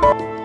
Bye.